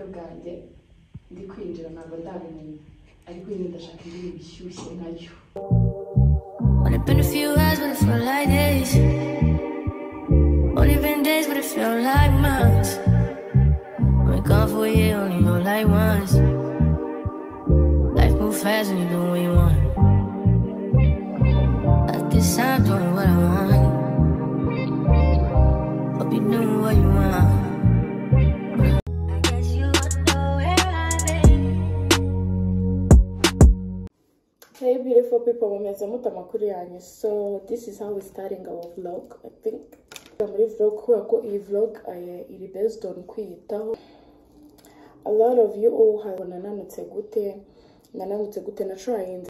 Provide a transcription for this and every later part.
bukwe bwanjye ndi kwinjira ndabimenya ariko ndashaka ibintu bishyushye Only been a few hours, but it felt like days. Only been days, but it felt like months. Been gone for a year, only know like once. Life move fast when you do what you want. At this time, doing what I want. Beautiful people mumeze mute amakuru yanyu so this is how we starting our vlog I think. Muri vlog kubera ko iyi vlog iri based on kwiyitaho a lot of you all have nananutse gute nananutse gute na trying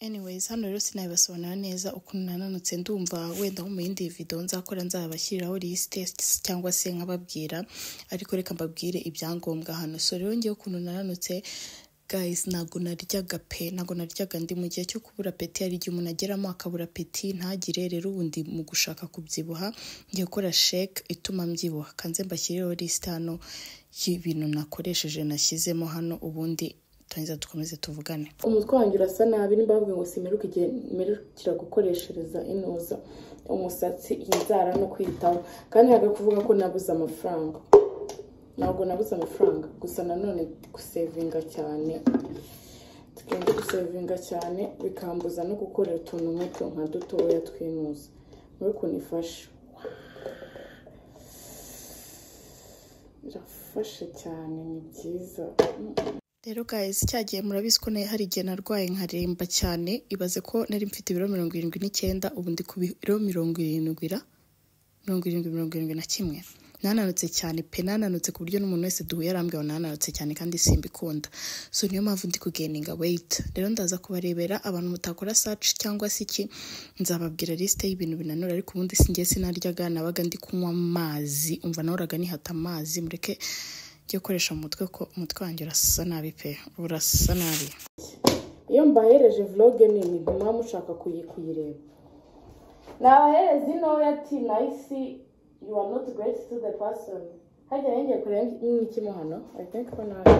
anyways hano rero sinabibasobanura neza ukuntu nananutse ndumva wenda mu yindi video nzakora nzabashyiriraho lisite cyangwa se nkababwira ariko reka mbabwire ibyangombwa hano. So rero ngewe ukuntu nananutse guys ntabwo naryaga pe ntabwo naryaga ndi mu gihe cyo kubura peti hari igihe umuntu ageramo akabura peti ntagire. Rero ubundi mu gushaka kubyibuha. Ngiye gukora sheke ituma mbyibuha. Kanze mbashyireho lisite hano y'ibintu nakoresheje nashyizemo hano. Ubundi turangiza dukomeze tuvugane. Umutwe wanjye urasa nabi. Nimba bavuga ngo simeruka igihe mperukira gukoreshereza inoza umusatsi inzara no kwitaho kandi ntabwo ari kuvuga ko nabuze amafaranga. Ntabwo nabuze amafaranga. Gusa nanone gusevinga cyane. Tugenda gusevinga cyane bikambuza no gukorera utuntu nk'utu nka dutoya twinuza muri ukuntu ifashe birafashe cyane ni byiza. Rero guys cyagiye murabizi ko hari igihe narwaye nkaremba cyane. Ibaze ko nari mfite ibiro mirongo irindwi n'icyenda ubu ndi ku biro mirongo irindwi mirongo irindwi mirongo irindwi na kimwe. Nananutse cyane pe nananutse ku buryo n'umuntu wese duhuye arambwira nananutse cyane kandi simbikunda. So niyo mpamvu ndi kugeninga weight. Rero ndaza kubarebera abantu mutakora search cyangwa se iki nzababwira lisite y'ibintu binanura ariko ubundi singiye sinaryaga nabaga ndi kunywa amazi umva nahoraga nihata amazi mureke njye gukoresha mu mutwe ko umutwe wanjye urasa nabi pe urasa nabi. Iyo mbahereje vloge nini guma mushaka kuyi- kuyireba. Nabahereza inoya ati nayisi you are not great to the person. Hajya yengeye kureba nk'ikimo hano i think ko nabi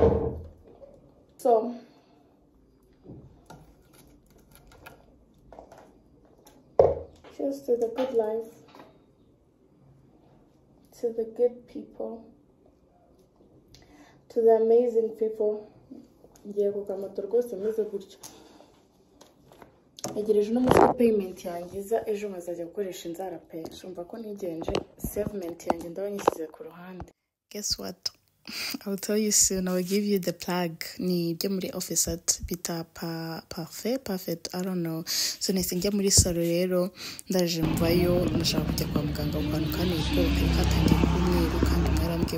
so cheers to the good life to the good people to the amazing people. Ngiye kukamoto rwose meze gutyo ntegereje uno munsi payment yangiza ejo nkazajya gukoresha inzara pe shumva ko nigenje savement yanjye ndaba nyishyize ku ruhande guess what I will tell you soon. I will give you the plug. Ni ibyo muri office at bita pa parfait parfait I don't know. So nahise njya muri salo rero ndaje mvayo ndashaka kujya kwa muganga ku kantu kane ubwoba kari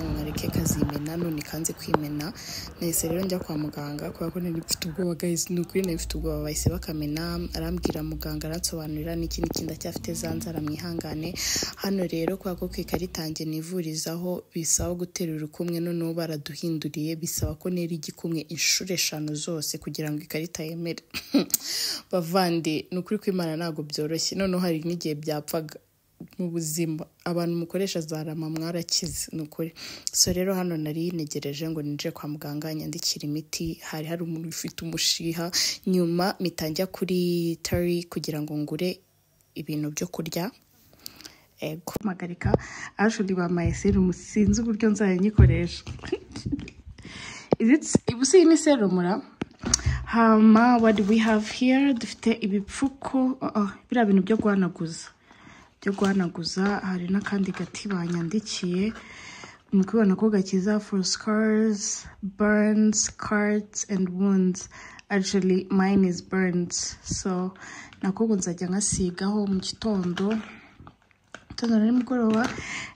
ngo nkareke kazimena none kanze kwimena. Nahise rero njya kwa muganga kubera ko nari mfite ubwoba guys. Ni ukuri nari mfite ubwoba. Bahise bakamena arambwira muganga aransobanurira n'iki n'iki ndacyafite za nzara mwihangane. Hano rero kubera ko ku ikarita yanjye nivurizaho bisaba guterura ukumwe noneho baraduhinduriye. Bisaba ko nera igikumwe inshuro eshanu zose kugira ngo ikarita yemere. Bavandi ni ukuri kw'imana ntabwo byoroshye. Noneho hari n'igihe byapfaga. Mu buzima. Abantu mukoresha za rama mwarakize ni ukuri. So rero hano nari negereje ngo ninjire kwa muganga nyandikira imiti hari hari umuntu ufite umushiha. Nyuma mitangira kuri tari kugira ngo ngure ibintu byo kurya. Ego magarika ashuri bamaye serumu sinzi uburyo nzajya nyikoresha. Ibusi ni serumura hama what do we have here? Dufite ibipfuko oh, oh, biriya bintu byo guhanaguza. Byo guhanaguza hari n'akandi gati banyandikiye muri kubibona ko gakiza for scars burns cuts and wounds. Actually mine is burns so nako nzajya nkasigaho mu gitondo. Gitondo na nimugoroba.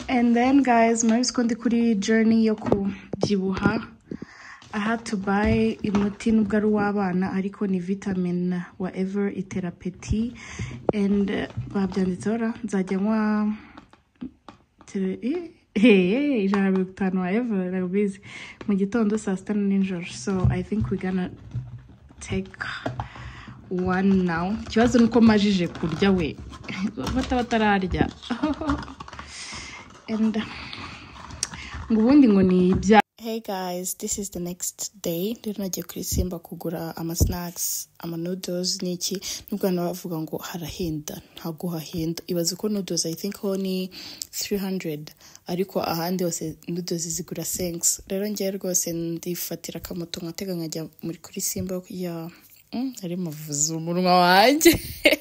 And then guys murabizi ko ndi kuri journey yo kubyibuha. To buy umuti nubwo ari uw'abana ariko ni vitamin whatever itera peti and uh, babyanditseho ra nzajya nywa eh, ijana na mirongo itanu whatever nabizi mu gitondo saa sita nijoro. So i think we gonna take one now. Ikibazo ni uko majije kurya we. Bata batararya. And ngo ubundi ngo ni ibya Hey guys, this is the next day. Rero nagiye kuri Simba kugura ama snacks, ama noodles n'iki. Nubwo hano bavuga ngo harahenda, ntabwo hahenda. Ibaze ko noodles I think ho ni 300, ariko ahandi hose noodles zigura 5. Rero ngewe rwose ndifatira akamoto nkatega nkajya muri kuri Simba ya Mm, ari mavuze umunwa wanjye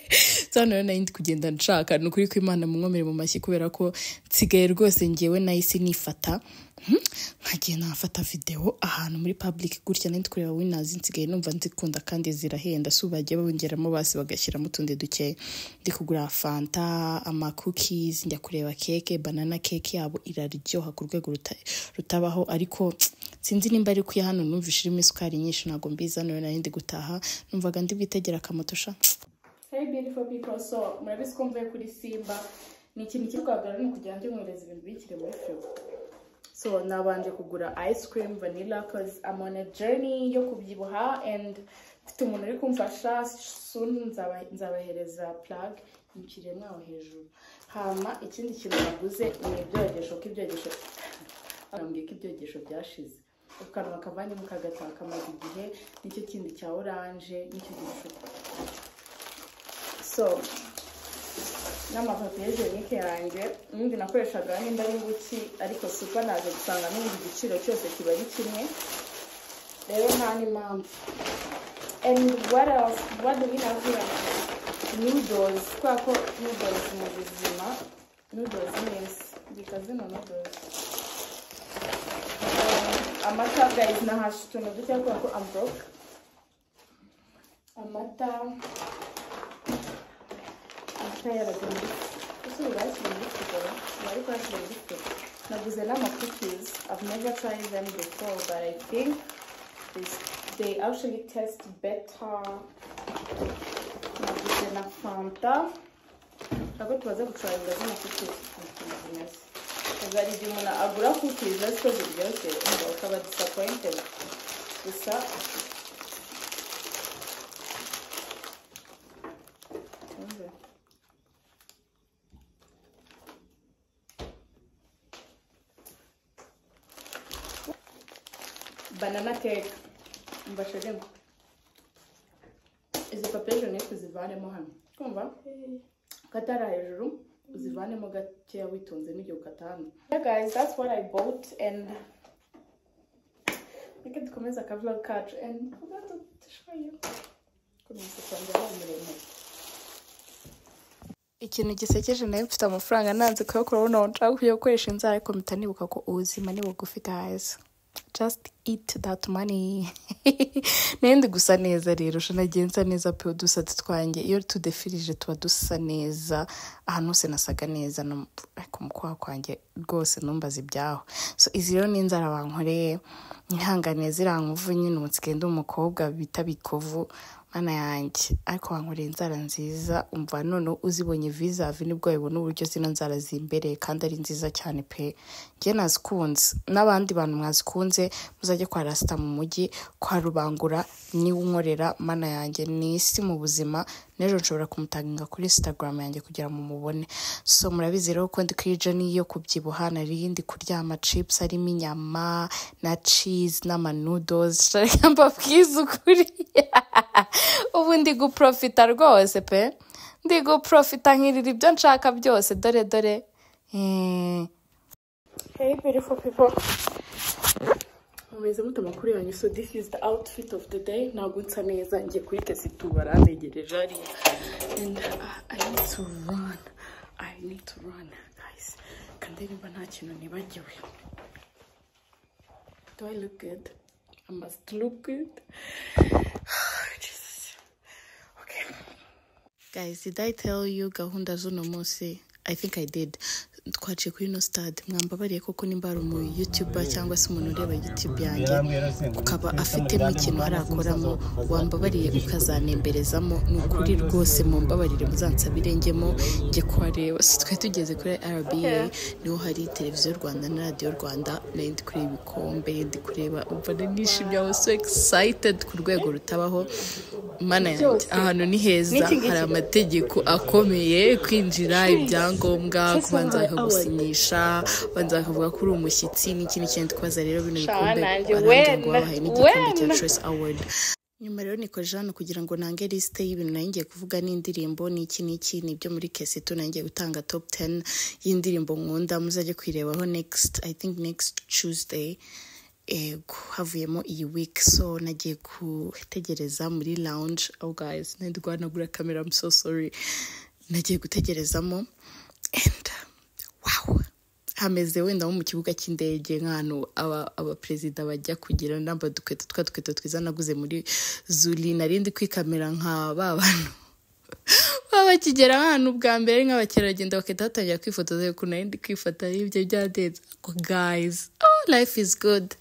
hano rero nari kugenda nshaka. Ni ukuri ko imana munkomere mu mashyi kubera ko nsigaye rwose ngewe nahise nifata Hmm, nkagiye nafata videwo ahantu muri public gutya nari kureba winners nsigaye numva nzikunda kandi zirahenda. Si bagiye bongeramo basi bagashyiramo utundi dukeya ndi kugura fanta ama cookies njya kureba keke banana keke yabo iraryoha ku rwego ruta- rutabaho. Ariko sinzi nimba ari kuya hano numvishe irimo isukari nyinshi ntabwo mbizi. Hano rero nari ndi gutaha numvaga ndi bwitegera akamoto Hey beautiful people, so murabizi ko mvuye kuri Simba. Ni ikintu kirwagara ni ukugira ngo nyohereze ibintu bikiri muri firigo so nabanje kugura ice cream vanilla cause I'm on a journey yo kubyibuha and mfite umuntu uri kumfasha soon nzaba- nzabahereza plug yiciriye mwaho hejuru. Hama ikindi kintu naguze ni ibyogesho ko ibyogesho bambwiye ko ibyogesho byashize. Ukanwa kavanyemo kagataha kamaze igihe ni cyo kindi cya oranje n'icyo gicupa so n'amapapiye jenike yanjye ubundi nakoreshaga nimba ari buki ariko supa naje gusanga n'ubundi igiciro cyose kiba ari kimwe. Rero nta n'impamvu. And what else what do we have here? Noodles kubera ko noodles mu buzima noodles neza mbika zino noodles. Um, amata guys nahashe utuntu duke kubera ko I'm broke. Amata amata yaragenda ese ubu bashyira muri firigo bari kuyashyira muri firigo naguze n'ama cookies I've never tried them before but I think this- they actually taste better naguze na fanta ntabwo tubaze gucurangira zino cookies ukuntu zimeze ubwo hari igihe umuntu agura cookies azi ko ziryoshye umva ukaba disappointed gusa umve banana cake mbashe rimwe izi papiye jenike uzivanemo hano kumva katara hejuru uzivanemo gakeya witonze n'igihe ukata hano yeah guys that's what i bought and reka dukomeze akavlog kacu and forgot to show you ukuntu umusatsi wanjye wabaye muremure ikintu gisekeje na yo mfite amafaranga nanze kuyakora ubu nshaka kujya gukoresha inzara ariko mpita nibuka ko ubuzima ni bugufi guys. Just eat that money. N'indi gusa neza rero nagiye nsa neza pe udusatsi twanjye. Iyo tudefirije tuba dusa neza. Ahantu hose nasaga neza ku mukwaha kwanjye rwose numbaza ibyaho. So izi rero ni inzara bankoreye. Ntihanganiye ziriya nkovu nyine ubu nsigaye ndi umukobwa bita bikovu. Mana yanjye. Ariko wankoreye inzara nziza umva none uzibonye vizavi ni bwo wabibona uburyo zino nzara zimbereye kandi ari nziza cyane pe. Njye nazikunze. N'abandi bantu mwazikunze muzajye kwa rasita mu mujyi kwa rubangura ni we unkorera mana yanjye. Ni isi mu buzima. N'ejo nshobora kumutangira kuri instagram yanjye kugira ngo mumubone so murabizi rero ko ndi kuri yo kubyibuha nari ndi kuryama chips harimo inyama na cheese n'amanudos reka mbabwize ukuri. ndi guprofita rwose pe. Ndi guprofita nkirira ibyo nshaka byose. Dore dore. Eh. hey beautiful people. Mumeze mute amakuru yanyu. So this is the outfit of the day. Ntabwo nsa neza. Ngiye kuri kesitu barantegereje hariya. And uh, i need to run. I need to run guys. Kandi nimba nta kintu nibagiwe. Do i look good? I must look good. guys did i tell you gahunda z'uno munsi i think i did twaciye kuri ino stade. Mwambabariye koko nimba hari umu youtuber cyangwa se umuntu ureba youtube yanjye ukaba afitemo ikintu arakoramo. Wambabariye ukazanemberezamo ni ukuri rwose mumbabarire muzansabirengemo njye kuhareba twari tugeze kuri rba ni ho hari televiziyo rwanda na radiyo rwanda. Nari ndi kureba ibikombe ndi kureba umva nishimye was so excited ku rwego rutabaho. Mana yanjye ahantu ni heza hari amategeko akomeye kwinjira ibyangombwa kubanza bakagusinyisha banza bakavuga ko uri umushyitsi n'iki n'ikindi kubaza rero bino bikombe nanjye barangira ngo babahaye n'igikombe cya? Choice Award. Nyuma rero nikoje hano kugira ngo nange lisite y'ibintu nari ngiye kuvuga n'indirimbo n'iki n'iki ni byo muri keseto nari ngiye gutanga top 10 y'indirimbo nkunda muzajye kwirebaho next i think next tuesday ego havuyemo iyi week. So nagiye gutegereza muri lounge. Oh guys nandi guhanagura kamera i'm so sorry. Nagiye gutegerezamo and wow. Hameze wenda nko mu kibuga cy'indege nk'ahantu aba- abaperezida bajya kugira namba dukweto twa dukweto twiza naguze muri zuri narindi kwikamera nka ba bantu baba bakigera ahantu bwa mbere nk'abakerarugendo bagahita batangira kwifotoza ukuntu narindi kwifata ibyo byadenze. Guys oh life is good.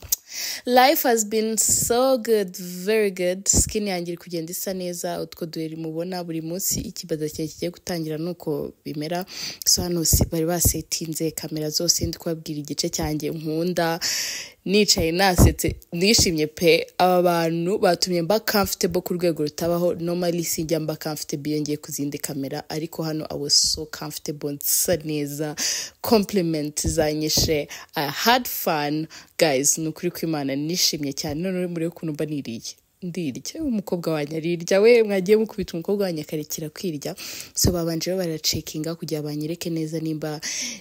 Life has been so good very good. Skin yanjye iri kugenda isa neza utwo duheri mubona buri munsi. Ikibazo cyanjye kigiye gutangira nuko bimera. So hano bari basetinze kamera zose ndi kubabwira igice cyanjye nkunda. Nicaye nasetse nishimye pe. Aba bantu batumye mba comfortable ku rwego rutabaho. Normally sinjya mba comfortable iyo ngiye ku zindi kamera ariko hano I so comfortable nsa neza. Compliment zanyishe. I had fun. Guys ni ukuri kw'imana nishimye cyane. None muri ukuntu mba niriye. Ndirya umukobwa wanjye arirya we mwagiye mukubita umukobwa wanjye akarekera kwirya so babanje baracekinga kugira banyereke neza nimba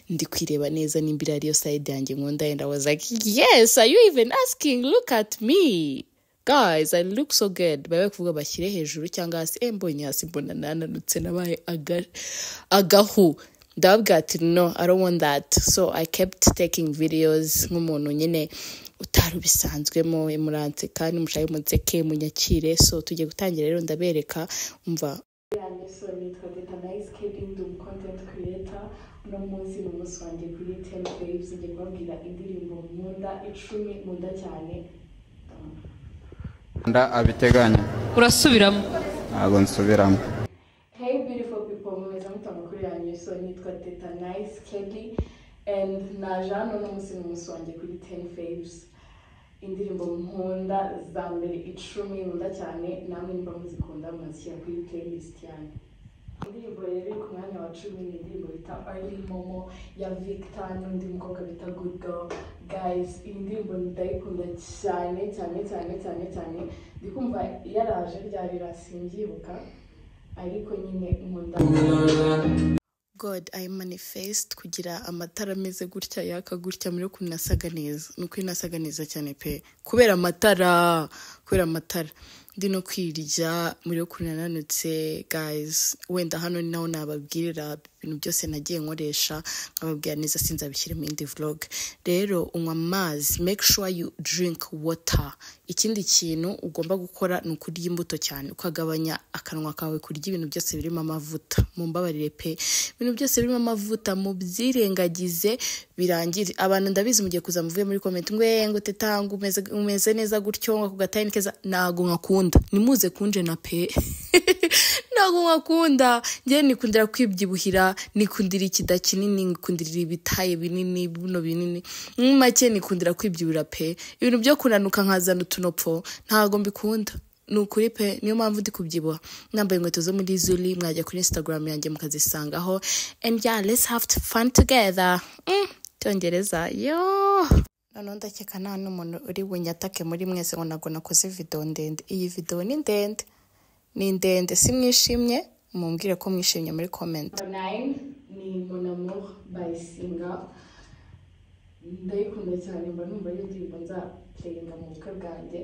ndi kwireba neza nimba iri ariyo side yanjye nkunda and I was like yes are you even asking? Look at me. Guys I look so good. Bari kuvuga bashyire hejuru cyangwa hasi eh mbonye hasi mbona nananutse nabaye aga- agahu. Ndababwira ati no I don't want that. So I kept taking videos nk'umuntu nyine utari ubisanzwemo muranseka nimushake munseke munyakire. So tugiye gutangira rero ndabereka umva. Nitwa Deta Nice Kid ndi umu content creator. Uno munsi ni umunsi wanjye kuri Ten Babes ngiye kubabwira indirimbo nkunda icumi nkunda cyane. Nda abiteganya. Urasubiramo. Ntabwo nsubiramo. Hey beautiful mute amakuru yanyu so nitwa Teta Nice Kelly and naje hano uno munsi ni umunsi wanjye kuri Ten Babes indirimbo nkunda za mbere icumi nkunda cyane namwe nimba muzikunda muzishyira kuri playlist yanyu. Indirimbo rero ku mwanya wa cumi ni indirimbo bita Early Momo ya Victor n'undi mukobwa bita Good Girl. Guys iyi ndirimbo ndayikunda cyane cyane cyane cyane cyane. Ndi kumva yaraje ryarira simbyibuka ariko nyine nkunda god i manifest kugira amatara ameze gutya yaka gutya muri ukuntu nasaga neza. Ni ukuri nasaga neza cyane pe. Kubera amatara kubera amatara. Ndi no kwirya muri ukuntu nananutse guys. Wenda hano ni naho nababwirira. Ibintu byose nagiye nkoresha nkababwira neza sinzabishyire mu yindi vlog. Rero unywa amazi make sure you drink water. Ikindi kintu ugomba gukora ni ukurya imbuto cyane ukagabanya akanwa kawe kurya ibintu byose birimo amavuta. Mumbabarire pe. Ibintu byose birimo amavuta mubyirengagize birangire. Abantu ndabizi mugiye kuza muvuye muri komenti ngo "Eh, ngo teta ngo umeze, neza gutyo ngo ako gatari ni keza. Ntago nkakunda. Nimuze kunje na pe. ntago nkakunda njyewe nikundira kwibyibuhira nikundira ikida kinini nikundira ibitaye binini buno binini. Make nikundira kwibyibuhira pe. Ibintu byo kunanuka nkazana utunopfo ntago mbikunda. Ni ukuri pe niyo mpamvu ndi kubyibuha. Nambaye inkweto zo muri zuri mwajya kuri instagram yanjye mukazisangaho. And yeah let's have fun together. Mm, cyongereza yo! Noneho ndakeka nta n'umuntu uri bunyatake muri mwese ngo ntabwo nakoze video ndende. Iyi video ni ndende. Ni ndende si mwishimye mumbwire ko mwishimye muri nine ni Mon Amour by Singa ndayikunda cyane mba numva ari indirimbo mu bukwe bwanjye.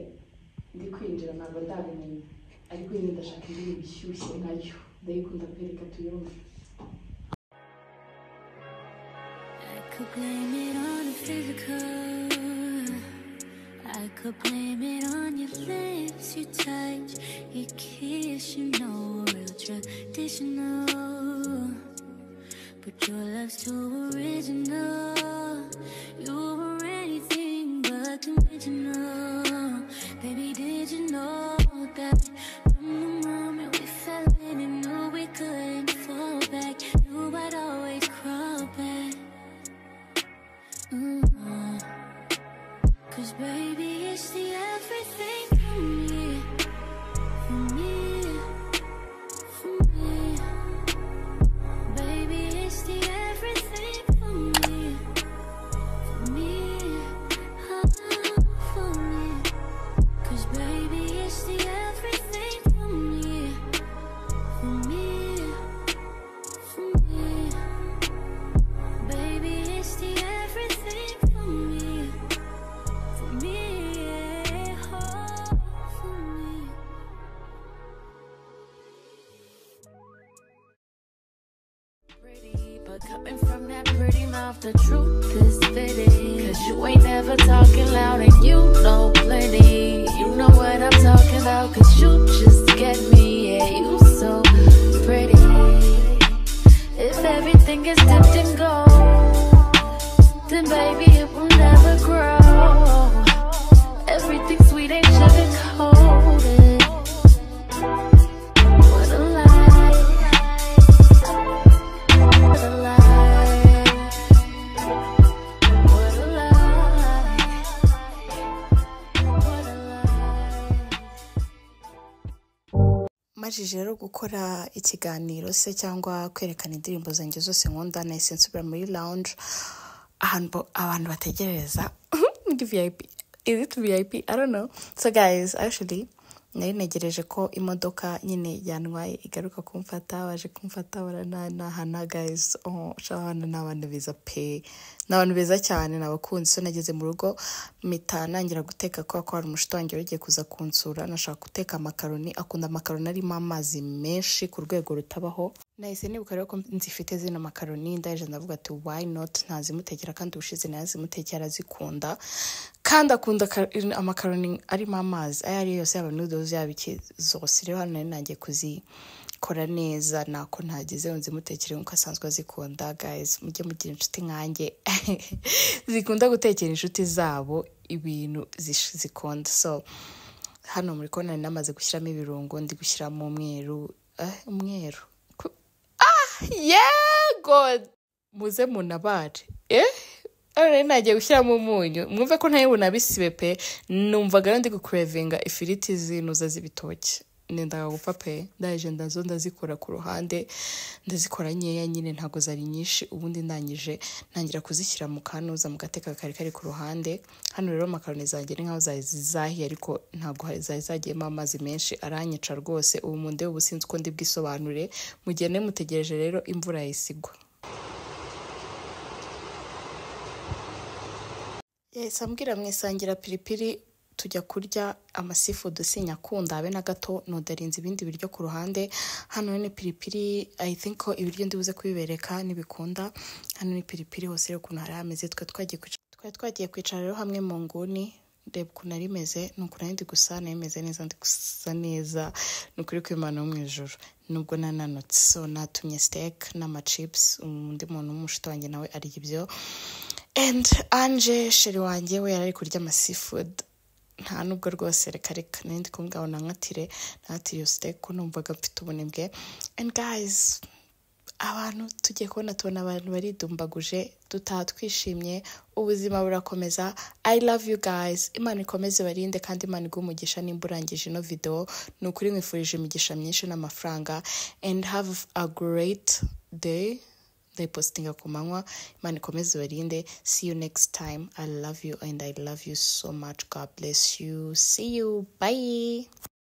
Ndi kwinjira ntabwo ndabimenya ariko nyine ndashaka indirimbo ishyushye nkayo ndayikunda pe reka tuyumve. I could blame it on the physical. I could blame it on your lips, your touch, your kiss. You know, real traditional. But your love's too original. You were anything but conventional. Baby, did you know that Cause baby, it's the everything for me, for me. Dirty mouth, the truth is fitting. Cause you ain't never talking loud and you know plenty. You know what I'm talking about, cause you just get me. Yeah, you so pretty. If everything is dipped in gold, then baby majije rero gukora ikiganiro se cyangwa kwerekana indirimbo zanjye zose nkunda nahise nsubira muri lounge ahantu abantu bategereza. Muri vip is it vip i don't know. So guys actually nari negereje ko imodoka nyine yantwaye igaruka kumfata baje kumfata barananahana guys oh shabana ni abantu beza pe. Ni abantu beza cyane ni abakunzi so nageze mu rugo mpita nangira guteka kubera ko hari umushuti wanjye ugiye kuza kunsura. Nashaka guteka amakaroni akunda amakaroni arimo amazi menshi ku rwego rutabaho. Nahise nibuka rero ko nzifite zino makaroni ndaje ndavuga ati why not? Ntazimutekera kandi ubushize nazimutekera arazikunda. Kandi akunda ka- amakaroni arimo amazi ayo ari yo yose yaba noodles yaba iki zose. Rero hano nari nangiye kuzikora neza nako ntagize ngo nzimutekere nk'uko asanzwe azikunda guys. Mujye mugira inshuti nkanjye. Zikunda gutekera inshuti zabo ibintu zikunda. So hano muri nari namaze gushyiramo ibirungo ndi gushyiramo umweru eh, umweru. Yego muze munabare eh? None nagiye gushyiramo umunyu. Mwumve ko ntayo bunabisibe pe. Numvaga ndi gukurevinga ifiriti zinuza z'ibitoki nendaga gupfa pe. Ndaje ndazo ndazikora ku ruhande ndazikora nkeya nyine ntabwo zari nyinshi. Ubundi ndangije ntangira kuzishyira mu kanuza mu gateka kari kari ku ruhande. Hano rero makaroni zanjye ni nkaho zari zahiye ariko ntabwo zari zagiyemo amazi menshi. Aranyica rwose. Ubu mu ndebe ubu sinzi uko ndi bwisobanure mu gihe mutegereje rero imvura yayisigwa. Yahise ambwira mwisangira piripiri tujya kurya amasifudu sinyakunda habe na gato nudarinze ibindi biryo ku ruhande. Hano ni piripiri i think ko ibiryo ndibuze kubibereka nibikunda hano ni piripiri hose rero ukuntu hari hameze. Twari twagiye kwicara rero hamwe mu nguni. Reba ukuntu ari meze ni ukuntu ari ndi gusa nari meze neza ndi gusa neza. Ni ukuri kw'imana wo mu ijoro nubwo nananutse. So natumye steak n'amachips undi muntu w'umushuti wanjye nawe arya ibyo. And anje sheri wanjye we yari ari kurya amasifudu nta nubwo rwose reka reka nari ndi kumubwira ngo nankatire nankatire iyo ko numvaga mfite ubunebwe. And guys abantu tugiye kubona tubona abantu baridumbaguje dutaha twishimye ubuzima burakomeza. I love you guys. Imana ikomeze barinde kandi imana iguhe umugisha nimba urangije ino video. Ni ukuri mwifurije imigisha myinshi n'amafaranga. And have a great day. Ndayipositinga ku manywa imana ikomeze barinde see you next time. I love you and i love you so much. God bless you. See you. Bye.